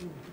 Mm-hmm.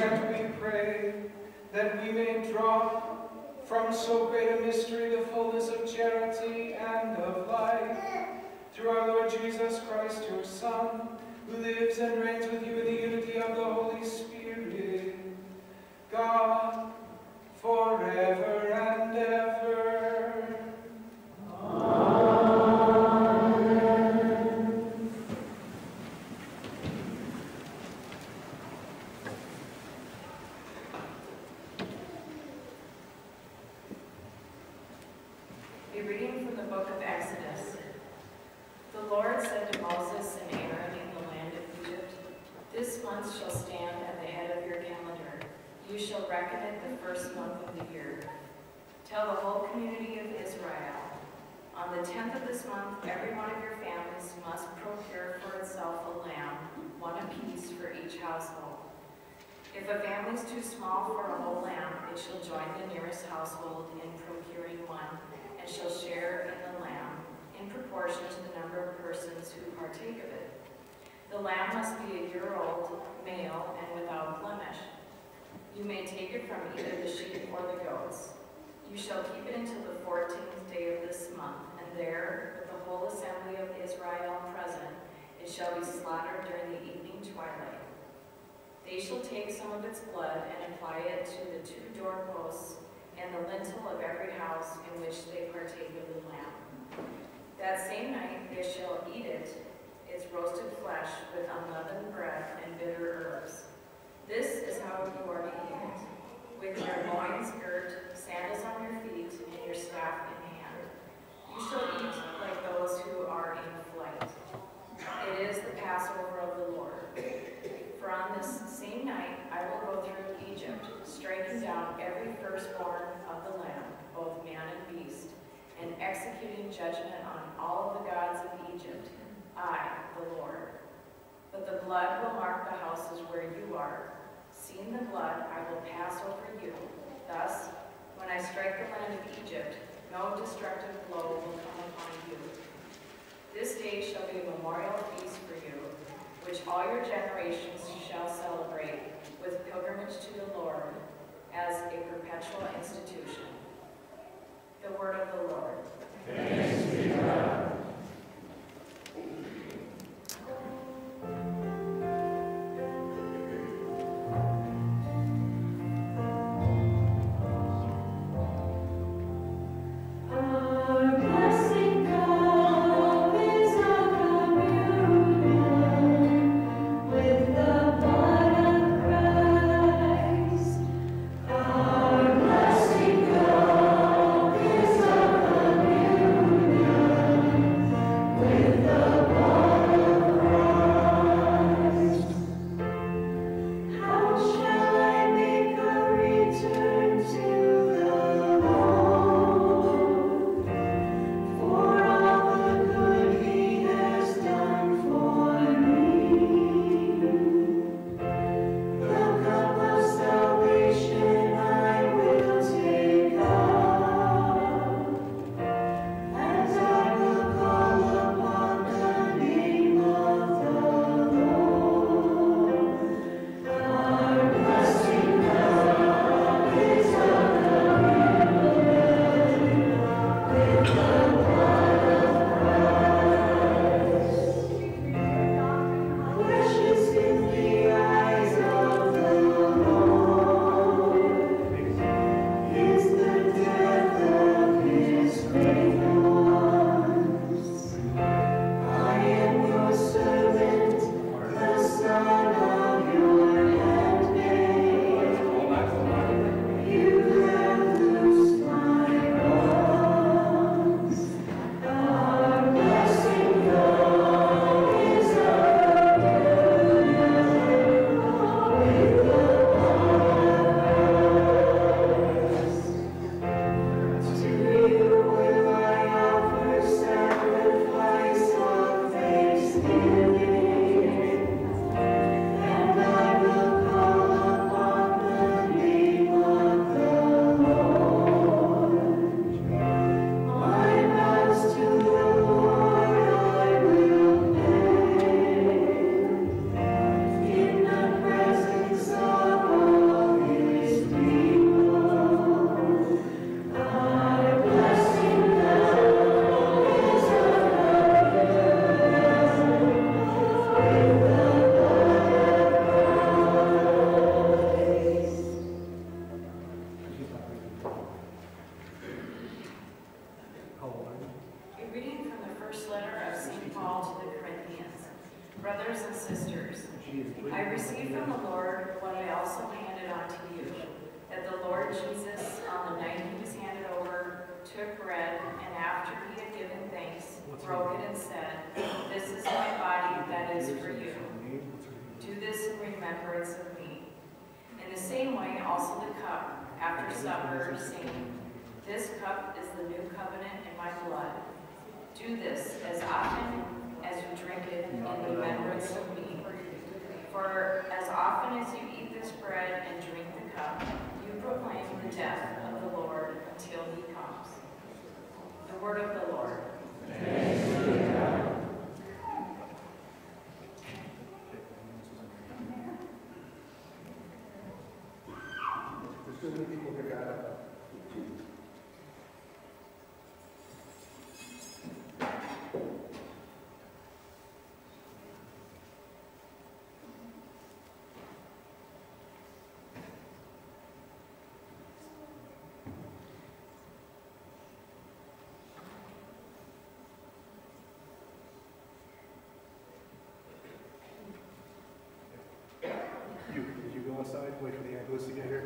And we pray that we may draw from so great a mystery the fullness of charity and of life, through our Lord Jesus Christ, your Son, who lives and reigns with you in the unity of the Holy Spirit, God, forever and ever. A reading from the book of Exodus. The Lord said to Moses and Aaron in the land of Egypt, This month shall stand at the head of your calendar. You shall reckon it the first month of the year. Tell the whole community of Israel, on the tenth of this month, every one of your families must procure for itself a lamb, one apiece for each household. If a family is too small for a whole lamb, it shall join the nearest household in procuring one, and shall share in the lamb in proportion to the number of persons who partake of it. The lamb must be a year old, male, and without blemish. You may take it from either the sheep or the goats. You shall keep it until the fourteenth day of this month, and there, with the whole assembly of Israel present, it shall be slaughtered during the evening twilight. They shall take some of its blood and apply it to the two doorposts and the lintel of every house in which they partake of the lamb. That same night they shall eat it, its roasted flesh, with unleavened bread and bitter herbs. This is how you are to eat it, with your loins girt, sandals on your feet, and your staff in hand. Shall eat like those who are in flight. It is the Passover of the Lord. For on this same night I will go through Egypt, striking down every firstborn of the land, both man and beast, and executing judgment on all of the gods of Egypt, I, the Lord. But the blood will mark the houses where you are. Seeing the blood, I will pass over you. Thus, when I strike the land of Egypt, no destructive blow will come upon you. This day shall be a memorial feast for you, which all your generations shall celebrate with pilgrimage to the Lord as a perpetual institution. The word of the Lord. Our broken and said, This is my body that is for you. Do this in remembrance of me. In the same way, also the cup, after supper, saying, This cup is the new covenant in my blood. Do this as often as you drink it in remembrance of me. For as often as you eat this bread and drink the cup, you proclaim the death of the Lord until he comes. The word of the Lord. Amen. To get here?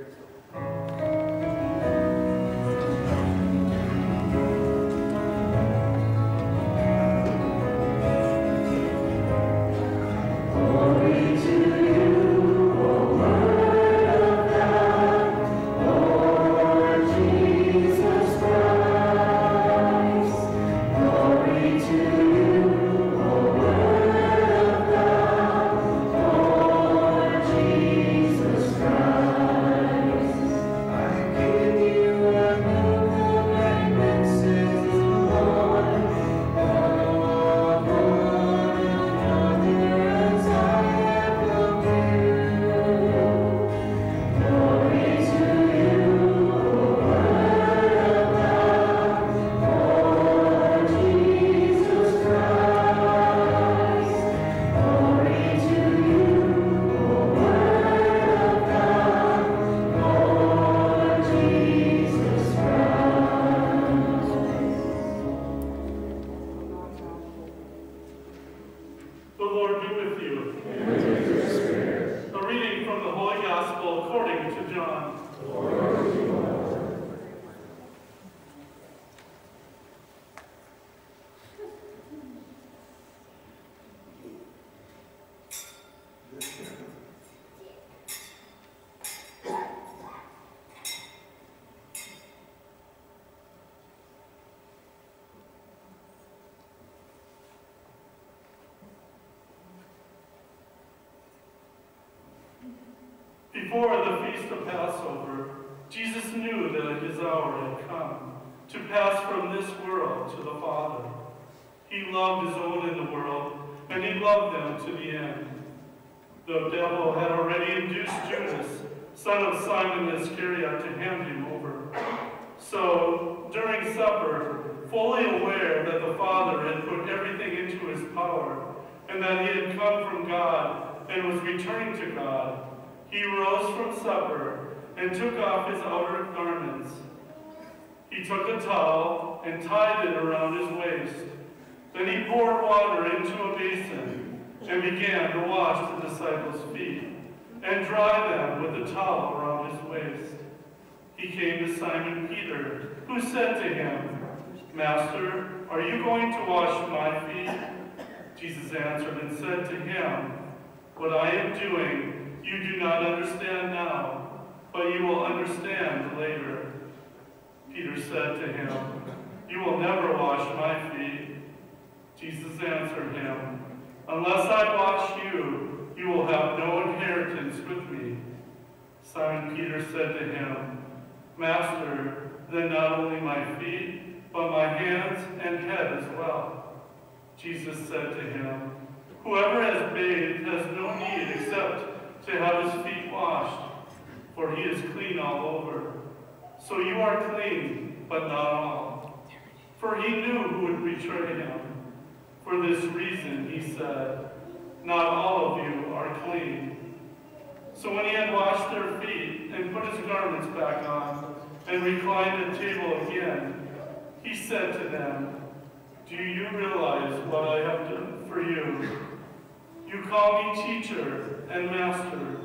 Before the feast of Passover, Jesus knew that his hour had come to pass from this world to the Father. He loved his own in the world, and he loved them to the end. The devil had already induced Judas, son of Simon Iscariot, to hand him over. So, during supper, fully aware that the Father had put everything into his power, and that he had come from God and was returning to God, he rose from supper and took off his outer garments. He took a towel and tied it around his waist. Then he poured water into a basin and began to wash the disciples' feet and dry them with the towel around his waist. He came to Simon Peter, who said to him, Master, are you going to wash my feet? Jesus answered and said to him, What I am doing you do not understand now, but you will understand later. Peter said to him, You will never wash my feet. Jesus answered him, Unless I wash you, you will have no inheritance with me. Simon Peter said to him, Master, then not only my feet, but my hands and head as well. Jesus said to him, Whoever has bathed has no need except to have his feet washed, for he is clean all over. So you are clean, but not all. For he knew who would betray him. For this reason he said, Not all of you are clean. So when he had washed their feet and put his garments back on and reclined at table again, he said to them, Do you realize what I have done for you? You call me teacher and master,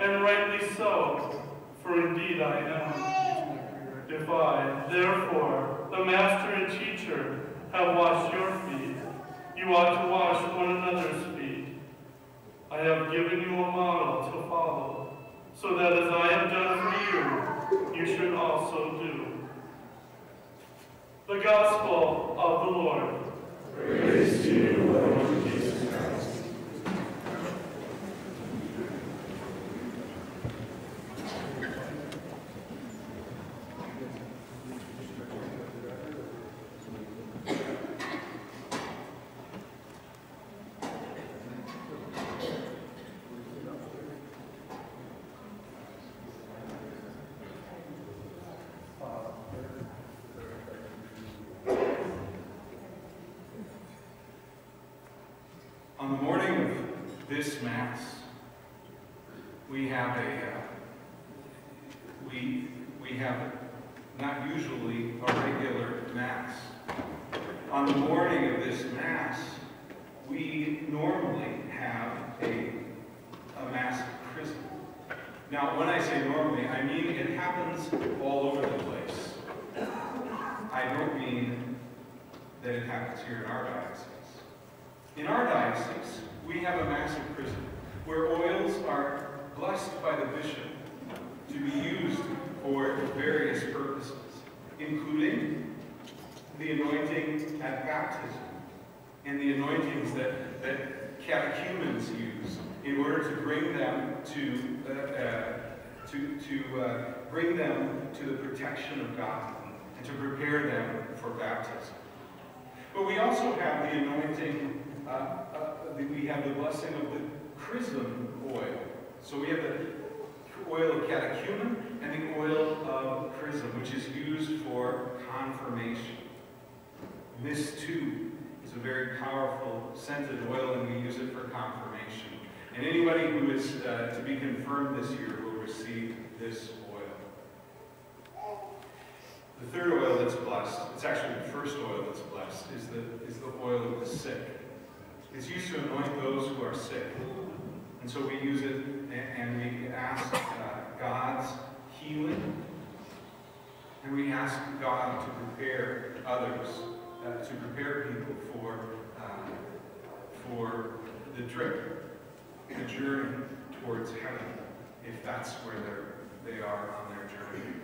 and rightly so, for indeed I am. If I, therefore, the master and teacher, have washed your feet, you ought to wash one another's feet. I have given you a model to follow, so that as I have done for you, you should also do. The Gospel of the Lord. On the morning of this Mass, we have a, uh, we, we have not usually a regular Mass. On the morning of this Mass, we normally have a, a Mass chrism. Now, when I say normally, I mean it happens all over the place. I don't mean that it happens here in our diocese. In our diocese, we have a Mass of chrism where oils are blessed by the bishop to be used for various purposes, including the anointing at baptism and the anointings that, that catechumens use in order to bring them to, uh, uh, to, to uh, bring them to the protection of God and to prepare them for baptism. But we also have the anointing uh, we have the blessing of the chrism oil. So we have the oil of catechumen and the oil of chrism, which is used for confirmation. This too is a very powerful scented oil, and we use it for confirmation. And anybody who is uh, to be confirmed this year will receive this oil. The third oil that's blessed, it's actually the first oil that's blessed, is the, is the oil of the sick. It's used to anoint those who are sick. And so we use it a- and we ask uh, God's healing. And we ask God to prepare others, uh, to prepare people for, uh, for the trip, the journey towards heaven, if that's where they're, they are on their journey.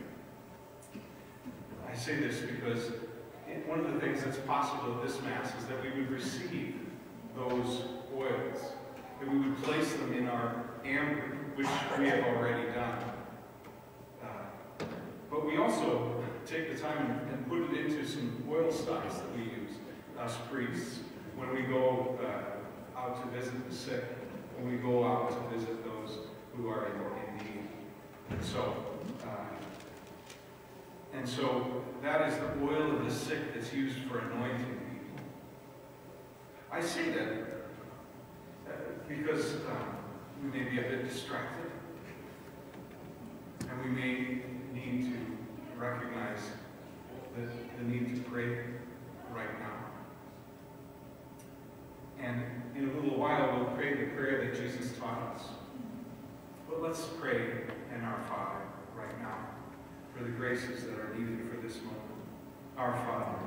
I say this because one of the things that's possible at this Mass is that we would receive those oils, that we would place them in our ambry, which we have already done. Uh, But we also take the time and- and put it into some oil stocks that we use, us priests, when we go uh, out to visit the sick, when we go out to visit those who are in need. So, uh, and so that is the oil of the sick that's used for anointing. I say that uh, because um, we may be a bit distracted, and we may need to recognize the, the need to pray right now. And in a little while, we'll pray the prayer that Jesus taught us. But let's pray in our Father right now for the graces that are needed for this moment. Our Father,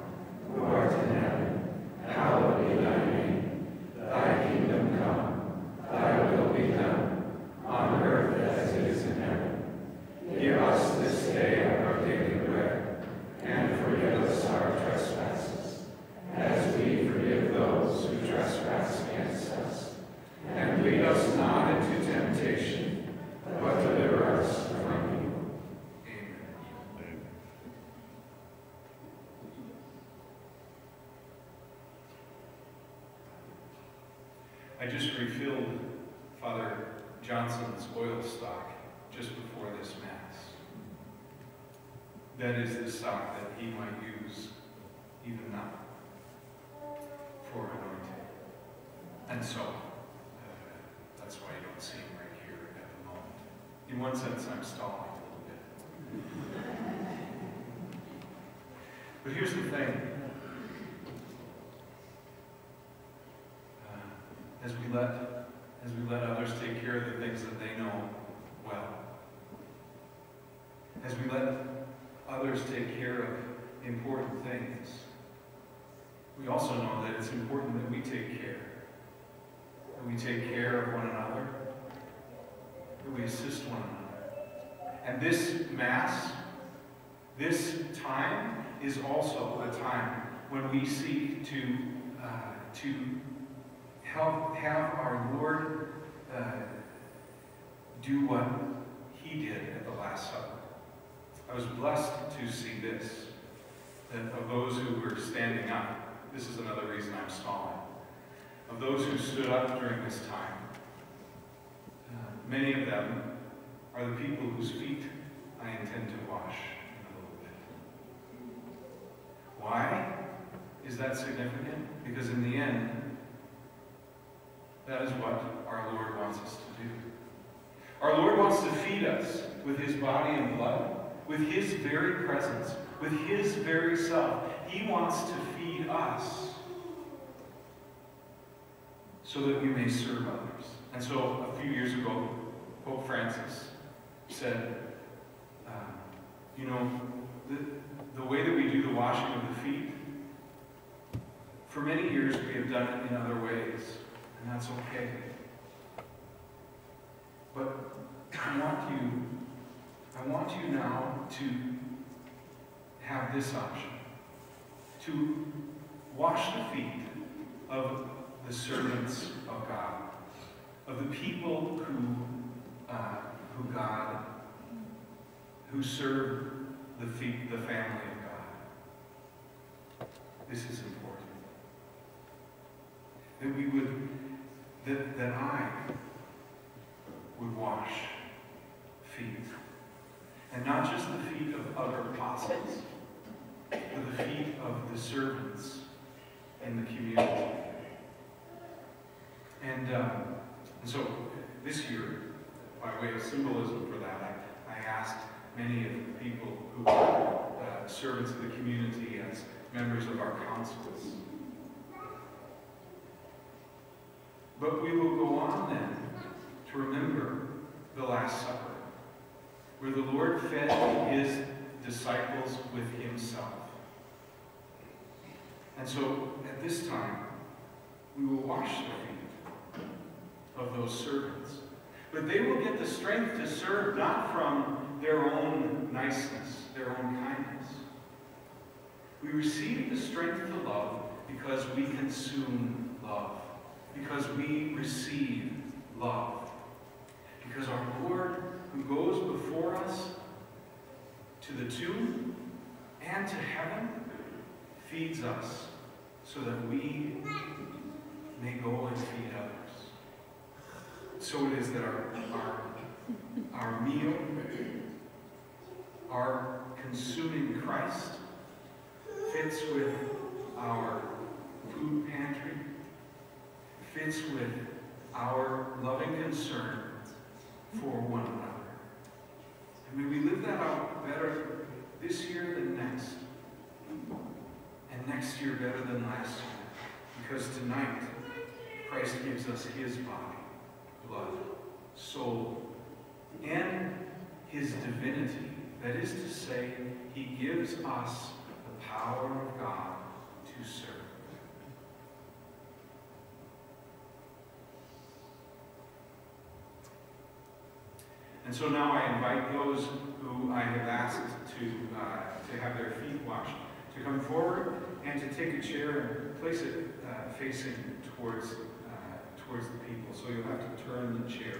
who art in heaven, hallowed be thy name. Thy kingdom come, thy will be done, on earth as it is in heaven. Give us this day our daily bread, and forgive us our trespasses, as we forgive those who trespass against us. And lead us not into temptation, but deliver us from evil. Amen. I just refilled Father Johnson's oil stock just before this Mass. That is the that he might use even now for anointing. And so, uh, that's why you don't see him right here at the moment. In one sense, I'm stalling a little bit. But here's the thing. Uh, as we let as we let others take care of the things that they know well, as we let others take care of important things, we also know that it's important that we take care. That we take care of one another That we assist one another. And this Mass, this time, is also a time when we seek to, uh, to help have our Lord uh, do what he did at the Last Supper. I was blessed to see this, that of those who were standing up, this is another reason I'm stalling, of those who stood up during this time, uh, many of them are the people whose feet I intend to wash in a little bit. Why is that significant? Because in the end, that is what our Lord wants us to do. Our Lord wants to feed us with his body and blood, with his very presence, with his very self. He wants to feed us so that we may serve others. And so a few years ago, Pope Francis said, uh, you know, the, the way that we do the washing of the feet, for many years we have done it in other ways, and that's okay. But I want you, I want you now to have this option, to wash the feet of the servants of God, of the people who, uh, who God, who serve the feet, the family of God. This is important. That we would, that, that I would wash feet. And not just the feet of other apostles, but the feet of the servants in the community. And, um, and so this year, by way of symbolism for that, I, I asked many of the people who are uh, servants of the community as members of our councils. But we will go on then to remember the Last Supper, where the Lord fed his disciples with himself. And so at this time, we will wash the feet of those servants. But they will get the strength to serve not from their own niceness, their own kindness. We receive the strength to love because we consume love, because we receive love. Because our Lord, who goes before us to the tomb and to heaven, feeds us so that we may go and feed others. So it is that our, our, our meal, our consuming Christ, fits with our food pantry, fits with our loving concern for one another. May we live that out better this year than next, and next year better than last year, because tonight Christ gives us his body, blood, soul, and his divinity. That is to say, he gives us the power of God to serve. And so now I invite those who I have asked to, uh, to have their feet washed to come forward and to take a chair and place it uh, facing towards, uh, towards the people. So you'll have to turn the chair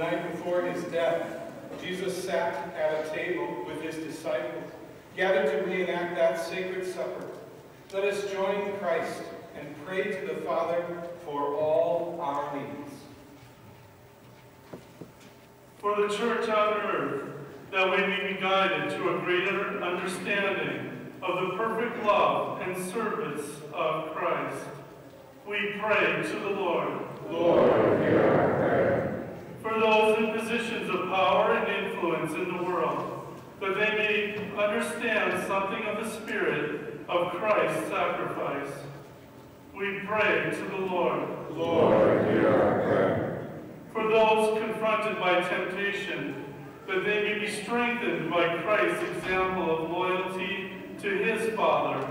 Night before his death, Jesus sat at a table with his disciples, gathered to reenact that sacred supper. Let us join Christ and pray to the Father for all our needs. For the church on earth, that we may be guided to a greater understanding of the perfect love and service of Christ. We pray to the Lord. Lord, hear our prayer. For those in positions of power influence in the world, that they may understand something of the spirit of Christ's sacrifice. We pray to the Lord. Lord, hear our prayer. For those confronted by temptation, that they may be strengthened by Christ's example of loyalty to his Father.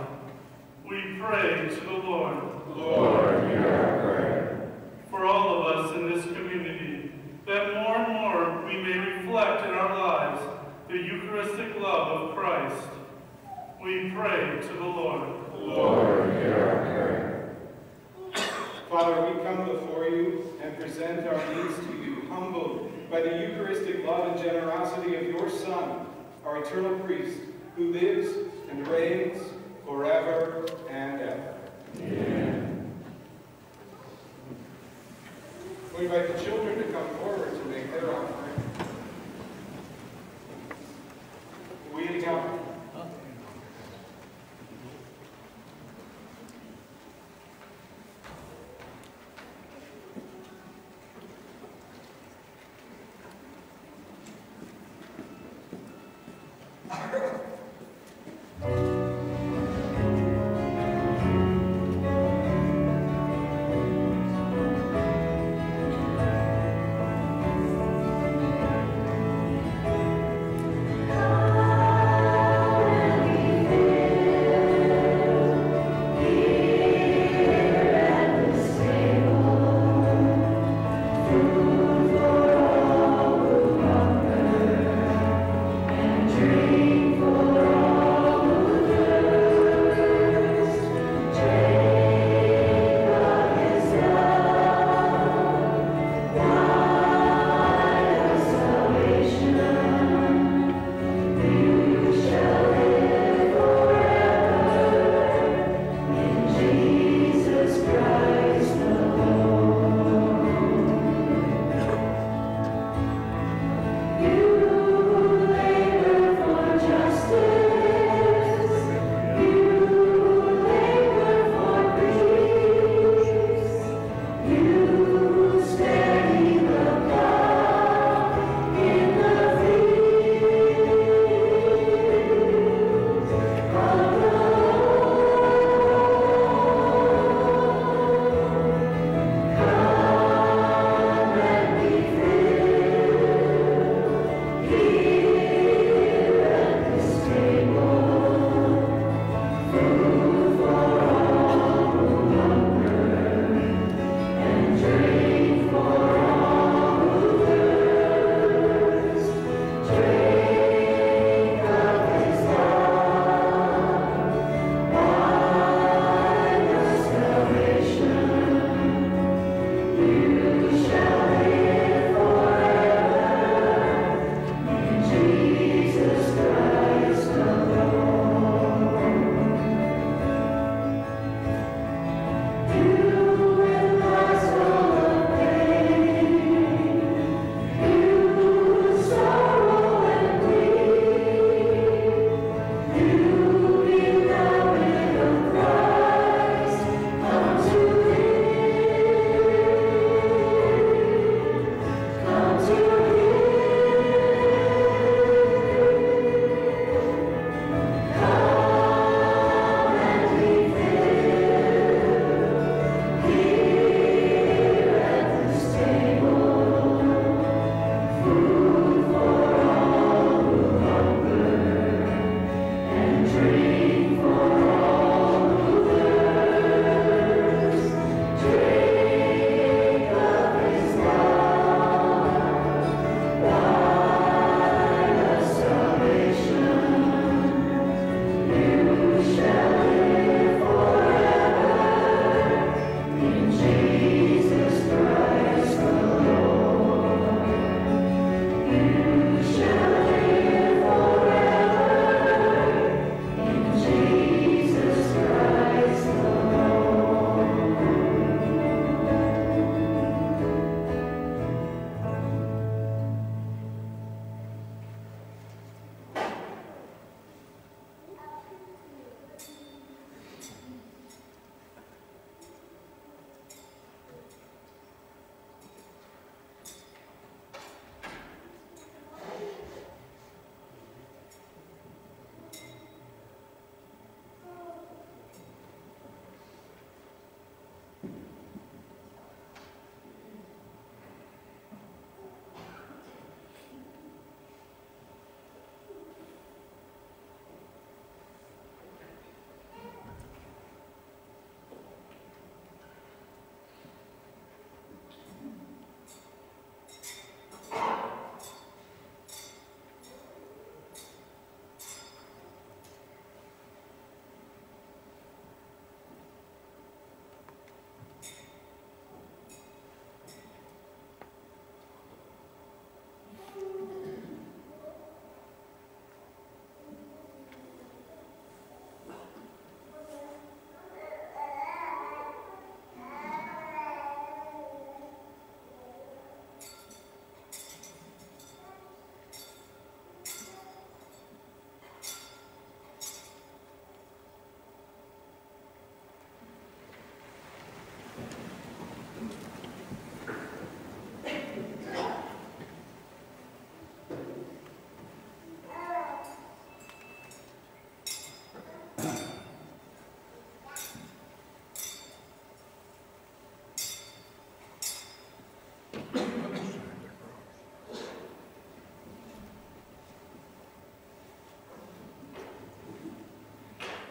We pray to the Lord. Lord, hear our prayer. For all of us in this community, that more and more we may reflect in our lives the Eucharistic love of Christ. We pray to the Lord. Lord, hear our prayer. Father, we come before you and present our needs to you, humbled by the Eucharistic love and generosity of your Son, our eternal priest, who lives and reigns forever and ever. Amen. We invite the children to come forward to make their offering. We together. Amen.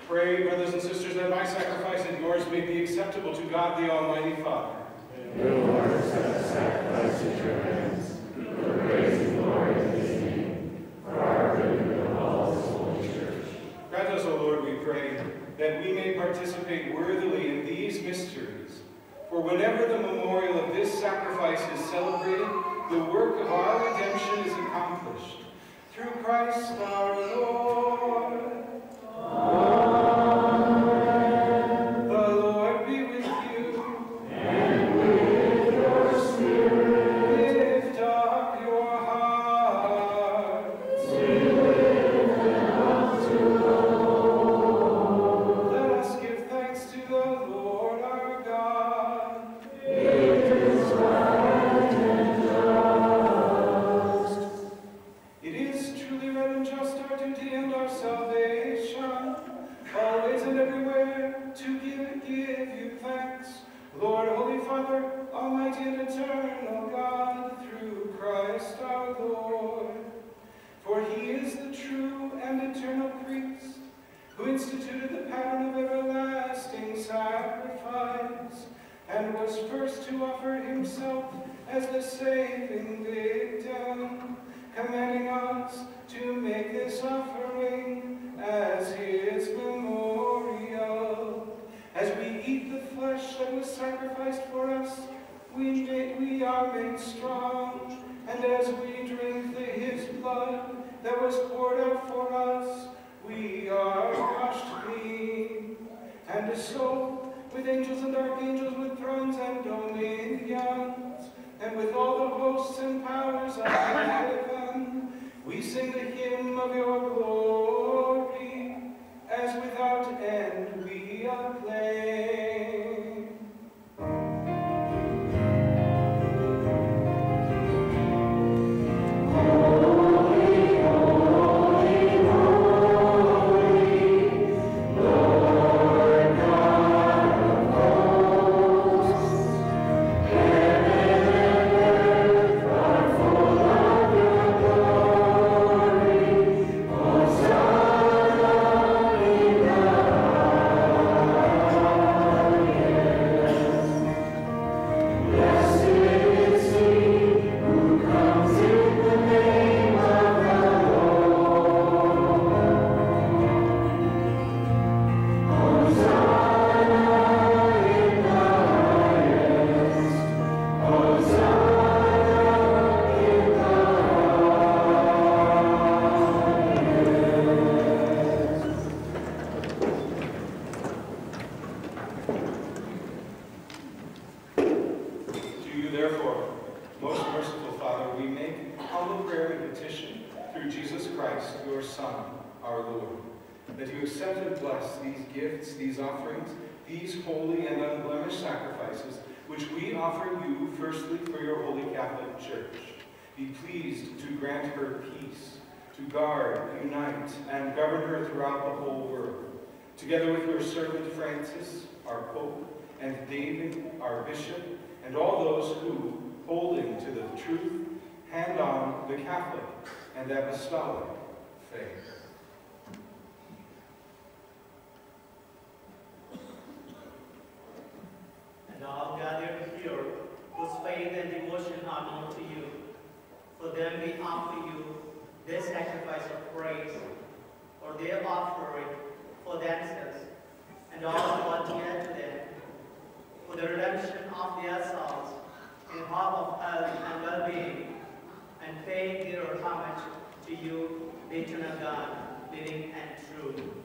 Pray, brothers and sisters, that my sacrifice and yours may be acceptable to God the Almighty Father. Amen. Lord, accept the sacrifice at your hands, for praise and glory of his name, for our good and all his holy church. Grant us, O Lord, we pray, that we may participate worthily in these mysteries for whenever the memorial of this sacrifice is celebrated, the work of our redemption is accomplished. Through Christ our Lord. Guard, unite, and govern her throughout the whole world, together with your servant Francis, our Pope, and David, our Bishop, and all those who, holding to the truth, hand on the Catholic and Apostolic faith. This sacrifice of praise, or their offering for themselves, and all who are dear to them, for the redemption of their souls, in hope of health and well-being, and paying their homage to you, the eternal God, living and true.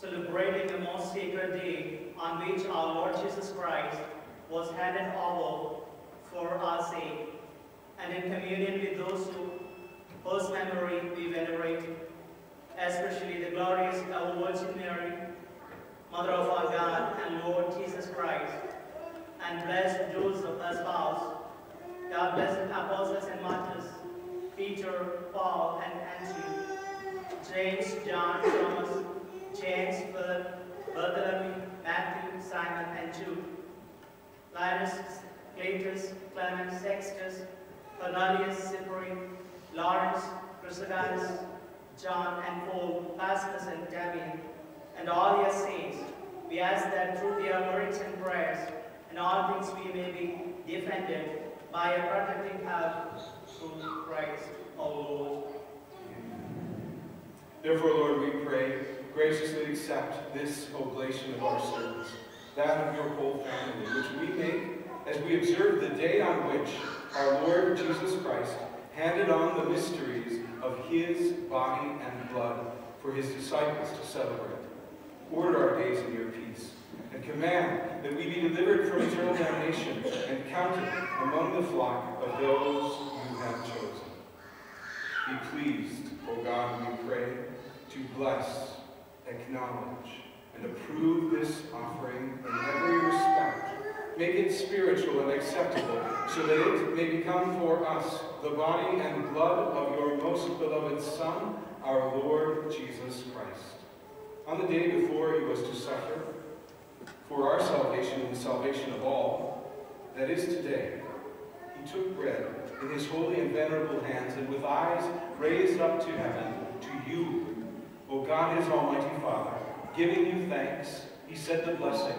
celebrating the most sacred day on which our Lord Jesus Christ was handed over for our sake, and communion with those who, whose memory we venerate, especially the glorious Our Virgin Mary, Mother of our God and Lord Jesus Christ, and blessed Joseph, her spouse, God blessed apostles and martyrs, Peter, Paul, Paul, and Andrew, James, John, Thomas, James, Philip, Bartholomew, Matthew, Simon, and Jude, Linus, Cletus, Clement, Sixtus, Cornelius, Cyprian, Lawrence, Chrysogonus, John, and Paul, Pastors, and Damian, and all your saints. We ask that through their merits and prayers, and all things we may be defended by a protecting help through Christ, our Lord. Therefore, Lord, we pray, graciously accept this oblation of our service, that of your whole family, which we make as we observe the day on which our Lord Jesus Christ handed on the mysteries of his body and blood for his disciples to celebrate. Order our days in your peace, and command that we be delivered from eternal damnation and counted among the flock of those you have chosen. Be pleased, O God, we pray, to bless, acknowledge, and approve this offering in every respect. Make it spiritual and acceptable, so that it may become for us the body and blood of your most beloved Son, our Lord Jesus Christ. On the day before he was to suffer, for our salvation and the salvation of all, that is today, he took bread in his holy and venerable hands, and with eyes raised up to heaven, to you, O God, his almighty Father, giving you thanks, he said the blessing,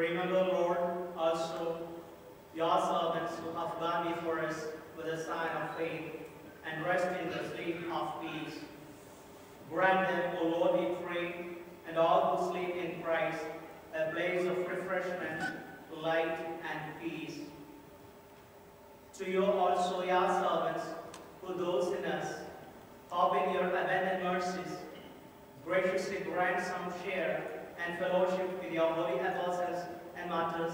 Remember, Lord, also your servants who have gone before us with a sign of faith and rest in the sleep of peace. Grant them, O Lord, we pray, and all who sleep in Christ, a place of refreshment, light, and peace. To you also, your servants, who those in us, hope in your abundant mercies, graciously grant some share and fellowship with your holy apostles and martyrs,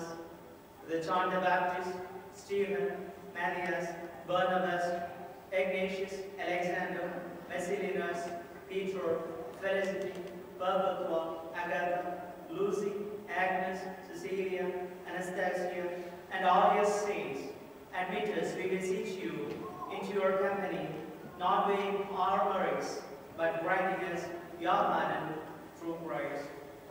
the John the Baptist, Stephen, Matthias, Barnabas, Ignatius, Alexander, Marcellinus, Peter, Felicity, Perpetua, Agatha, Lucy, Agnes, Cecilia, Anastasia, and all your saints. Admit us, we beseech you, into your company, not weighing our merits, but granting us your pardon through Christ.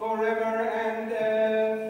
forever and ever.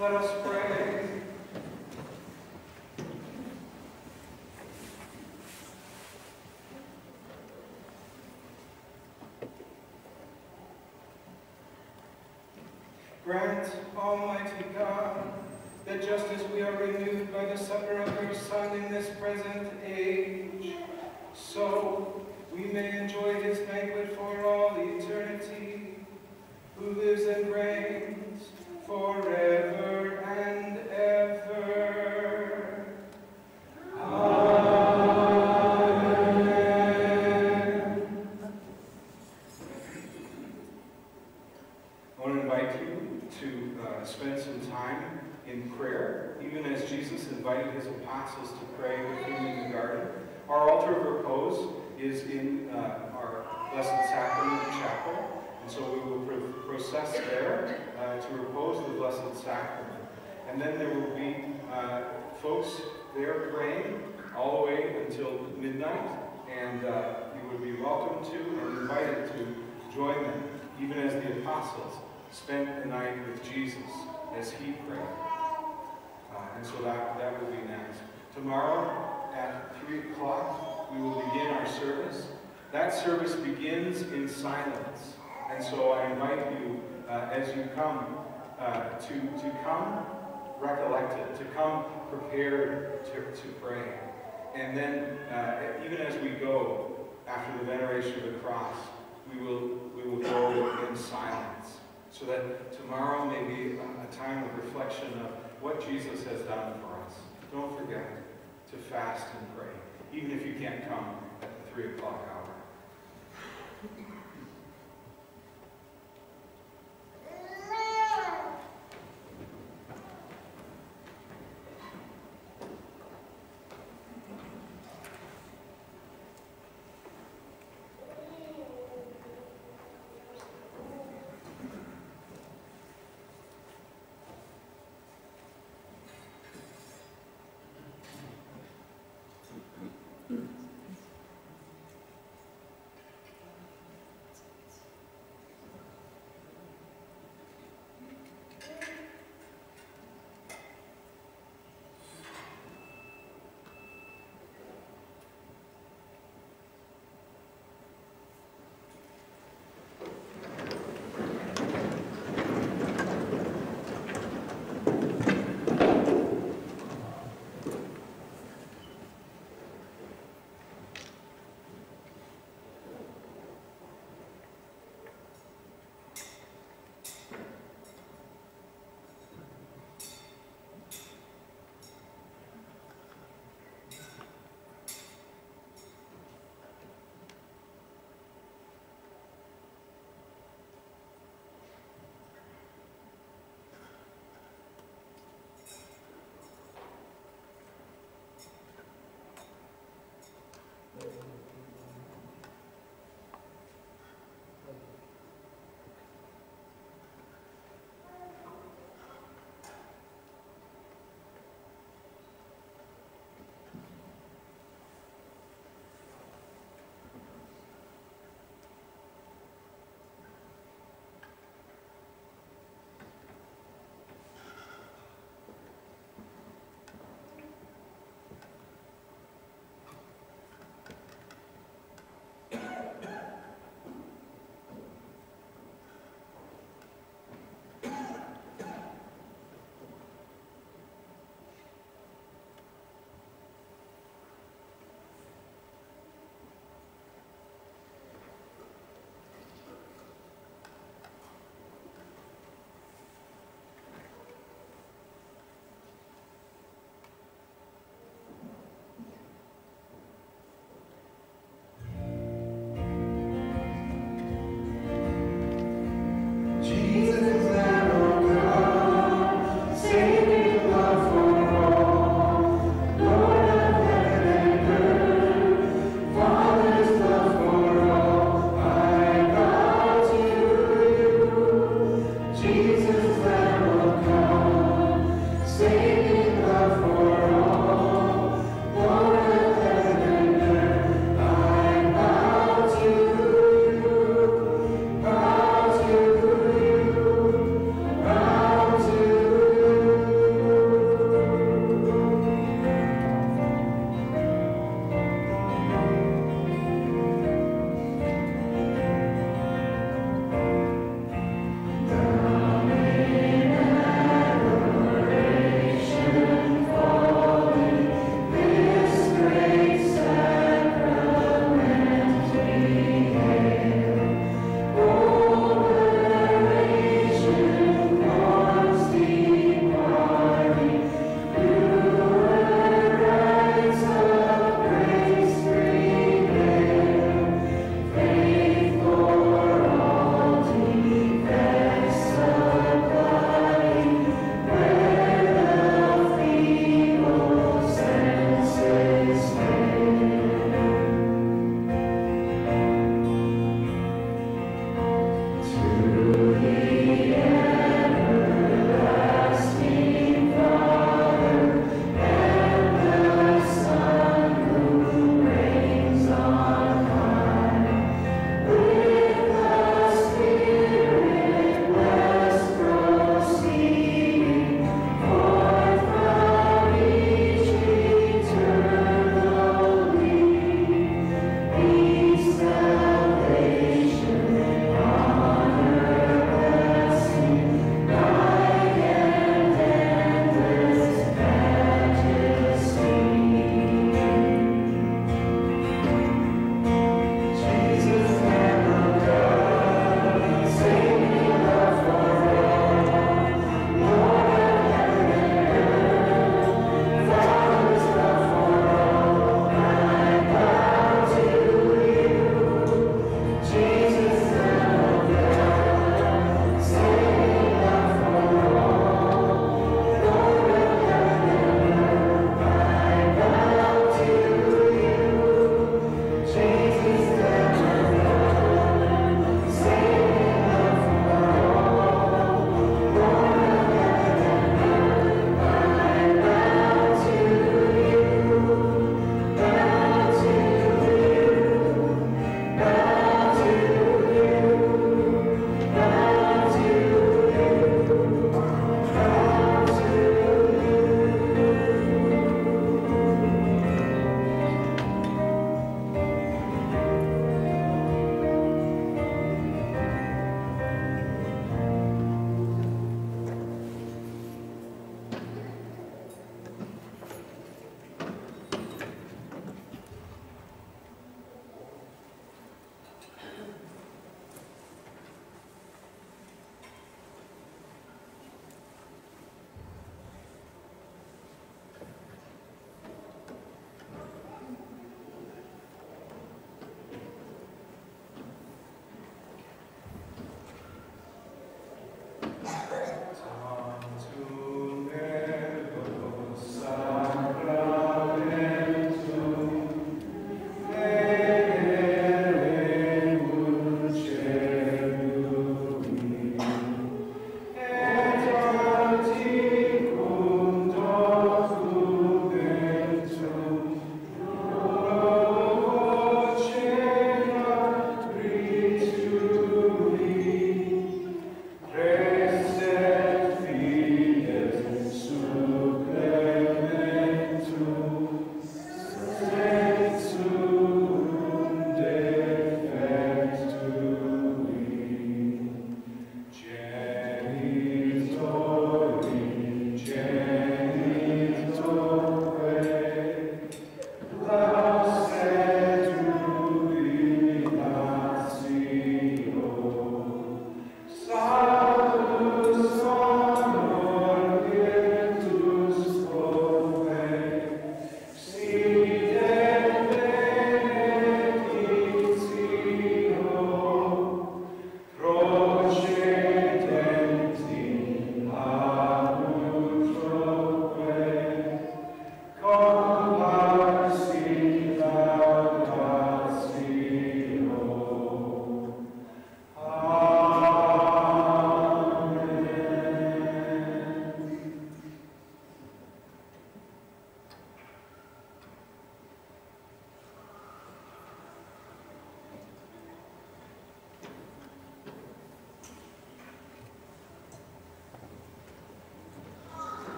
Let us pray. Almighty God, that just as we are renewed by the supper of your Son in this present age, to the cross, we will, we will go in silence so that tomorrow may be a time of reflection of what Jesus has done for us. Don't forget to fast and pray, even if you can't come at the 3 o'clock hour.